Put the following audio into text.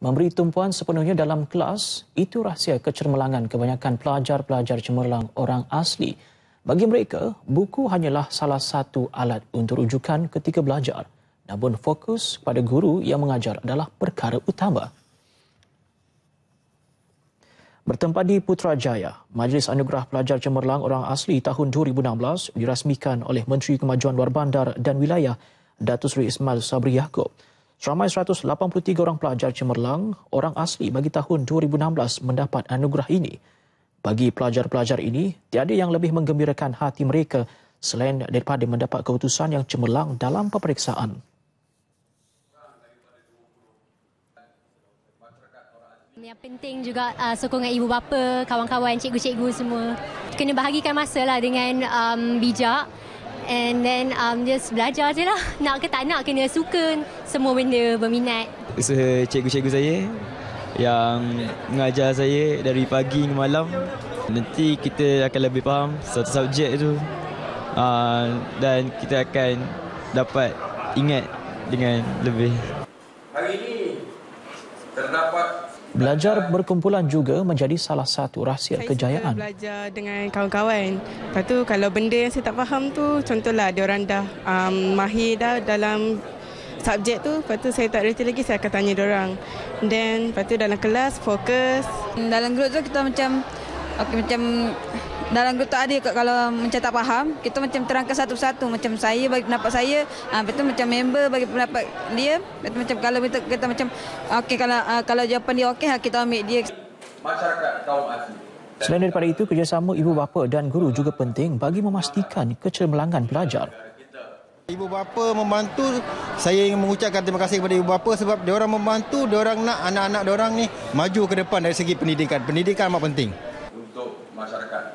Memberi tumpuan sepenuhnya dalam kelas, itu rahsia kecermelangan kebanyakan pelajar-pelajar cemerlang orang asli. Bagi mereka, buku hanyalah salah satu alat untuk rujukan ketika belajar. Namun fokus pada guru yang mengajar adalah perkara utama. Bertempat di Putrajaya, Majlis Anugerah Pelajar Cemerlang Orang Asli tahun 2016 dirasmikan oleh Menteri Kemajuan Luar Bandar dan Wilayah Datuk Seri Ismail Sabri Yaakob. Seramai 183 orang pelajar cemerlang orang asli bagi tahun 2016 mendapat anugerah ini. Bagi pelajar-pelajar ini, tiada yang lebih menggembirakan hati mereka selain daripada mendapat keputusan yang cemerlang dalam peperiksaan. Yang penting juga uh, sokongan ibu bapa, kawan-kawan, cikgu-cikgu semua. Kena bahagikan masa lah dengan um, bijak and then um, just belajar je lah. Nak ke tak nak kena suka semua benda berminat. Usaha cikgu-cikgu saya yang mengajar saya dari pagi ke malam. Nanti kita akan lebih faham satu subjek tu uh, dan kita akan dapat ingat dengan lebih. Belajar berkumpulan juga menjadi salah satu rahsia saya kejayaan. Saya belajar dengan kawan-kawan. Lepas tu kalau benda yang saya tak faham tu, contohlah dia orang dah um, mahir dah dalam subjek tu, lepas tu saya tak reti lagi, saya akan tanya dia orang. Then, lepas tu dalam kelas, fokus. Dalam grup tu kita macam, okay, macam dalam grup tu ada kalau macam tak faham, kita macam terangkan satu-satu. Macam saya bagi pendapat saya, ah betul macam member bagi pendapat dia, betul macam kalau kita, kita macam okey kalau uh, kalau jawapan dia okey, kita ambil dia. Masyarakat kaum asli. Selain daripada itu, kerjasama ibu bapa dan guru juga penting bagi memastikan kecermelangan pelajar. Ibu bapa membantu, saya ingin mengucapkan terima kasih kepada ibu bapa sebab dia orang membantu, dia orang nak anak-anak dia orang ni maju ke depan dari segi pendidikan. Pendidikan amat penting. Untuk masyarakat